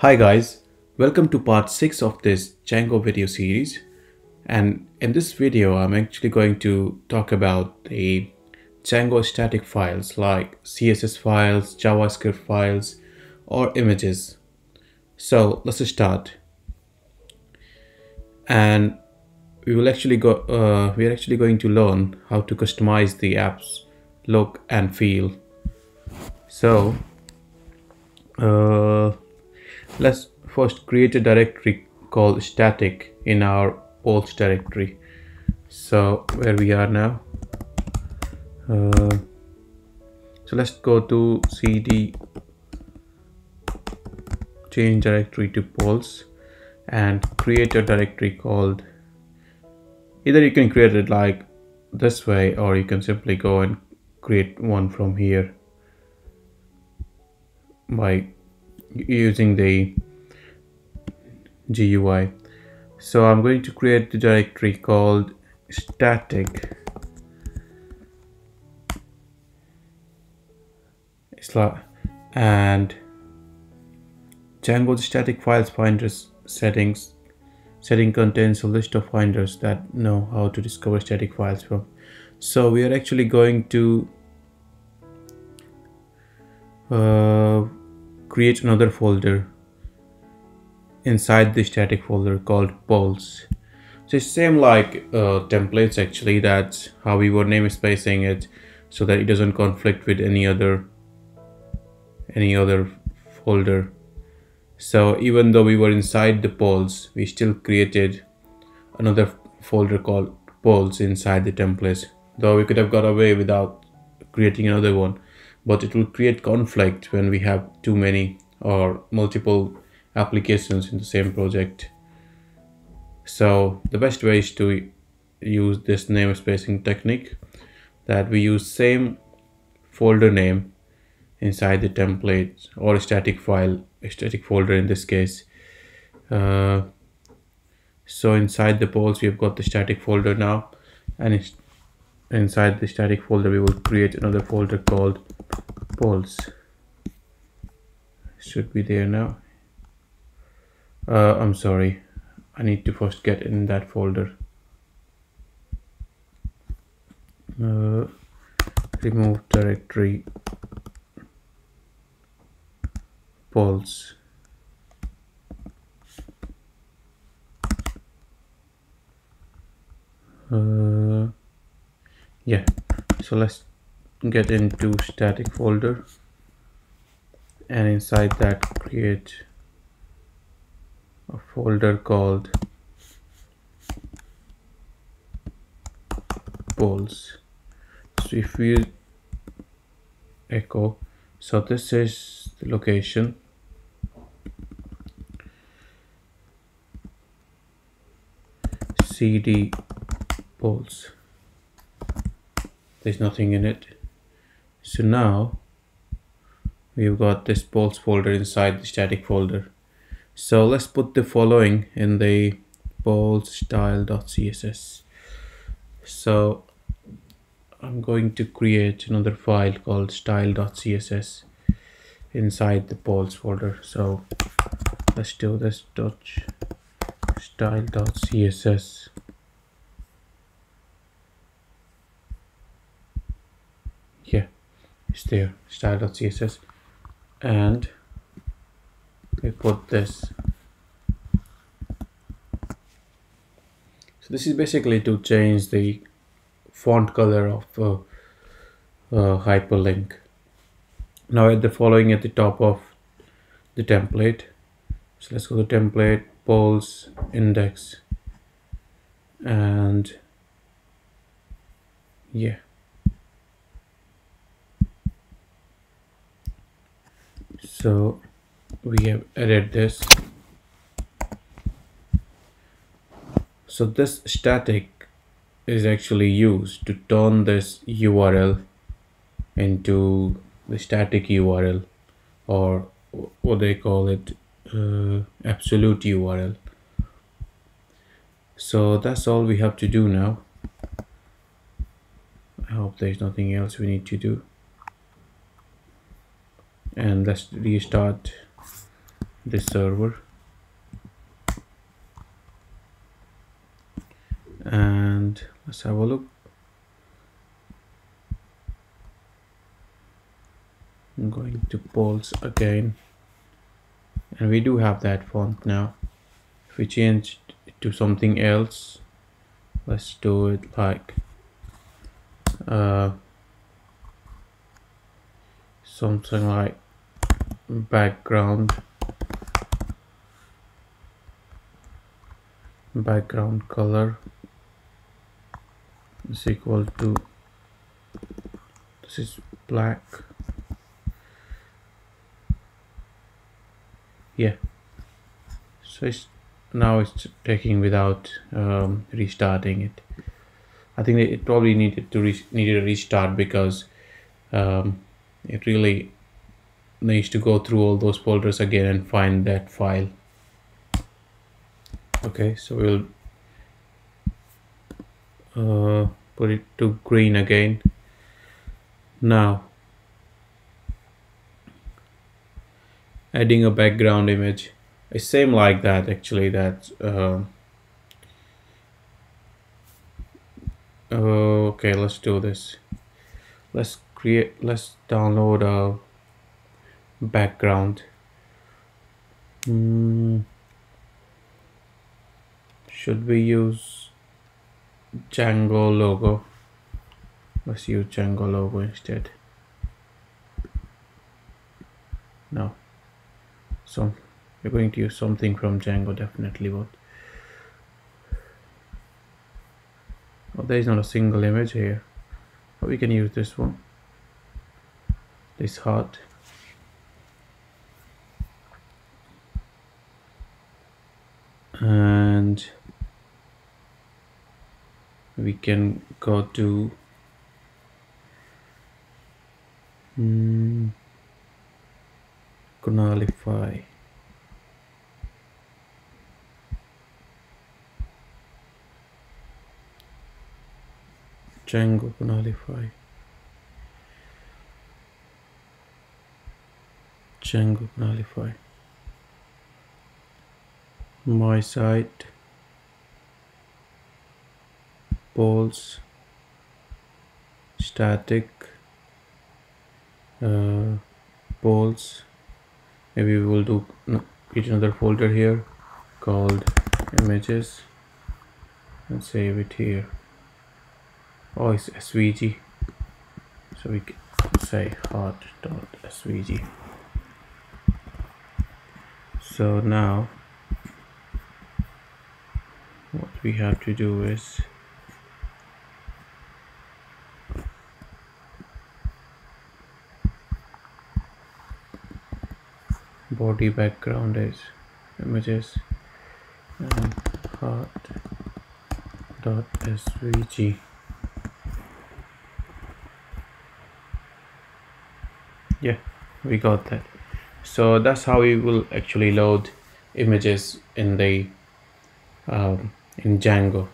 Hi guys, welcome to part 6 of this Django video series. And in this video I'm actually going to talk about the Django static files like CSS files, JavaScript files or images. So let's start. And we will actually go uh, we are actually going to learn how to customize the app's look and feel. So uh, let's first create a directory called static in our polls directory. So where we are now. Uh, so let's go to cd change directory to polls and create a directory called either you can create it like this way or you can simply go and create one from here by using the GUI so I'm going to create the directory called static and Django static files finders settings. Setting contains a list of finders that know how to discover static files from. So we are actually going to uh, create another folder inside the static folder called polls so it's same like uh, templates actually that's how we were namespacing it so that it doesn't conflict with any other any other folder. So even though we were inside the polls we still created another folder called polls inside the templates though we could have got away without creating another one but it will create conflict when we have too many or multiple applications in the same project. So the best way is to use this namespacing technique that we use same folder name inside the template or static file a static folder in this case. Uh, so inside the polls we've got the static folder now and inside the static folder we will create another folder called polls should be there now. Uh, I'm sorry. I need to first get in that folder. Uh, remove directory. Polls uh, yeah. So let's get into static folder and inside that create a folder called polls so if we echo so this is the location. Cd polls there's nothing in it so now we've got this polls folder inside the static folder. So let's put the following in the polls style.css so I'm going to create another file called style.css inside the polls folder. So let's do this dot style.css yeah there style.css and we put this. So this is basically to change the font color of a, a hyperlink. Now at the following at the top of the template. So let's go to template polls index and yeah so we have added this. So this static is actually used to turn this URL into the static URL or what they call it uh, absolute URL so that's all we have to do now. I hope there's nothing else we need to do and let's restart this server. And let's have a look. I'm going to polls again. And we do have that font now. If we change it to something else let's do it like uh, something like background background color is equal to this is black. Yeah. So it's now it's taking without um, restarting it. I think it probably needed to needed a restart because um, it really needs to go through all those folders again and find that file. Okay so we'll uh, put it to green again. Now adding a background image. It's same like that actually that uh, okay let's do this. Let's create let's download a background. Mm, should we use Django logo? Let's use Django logo instead. No. So we're going to use something from Django definitely but oh there is not a single image here. But we can use this one. This heart and we can go to mm, Kunalify. Django Kunalify. Django Kunalify my site polls static uh, polls maybe we will do create another folder here called images. And save it here. Oh it's svg so we can say heart.svg so now what we have to do is body background is images and heart dot svg yeah we got that. So that's how we will actually load images in the um, in Django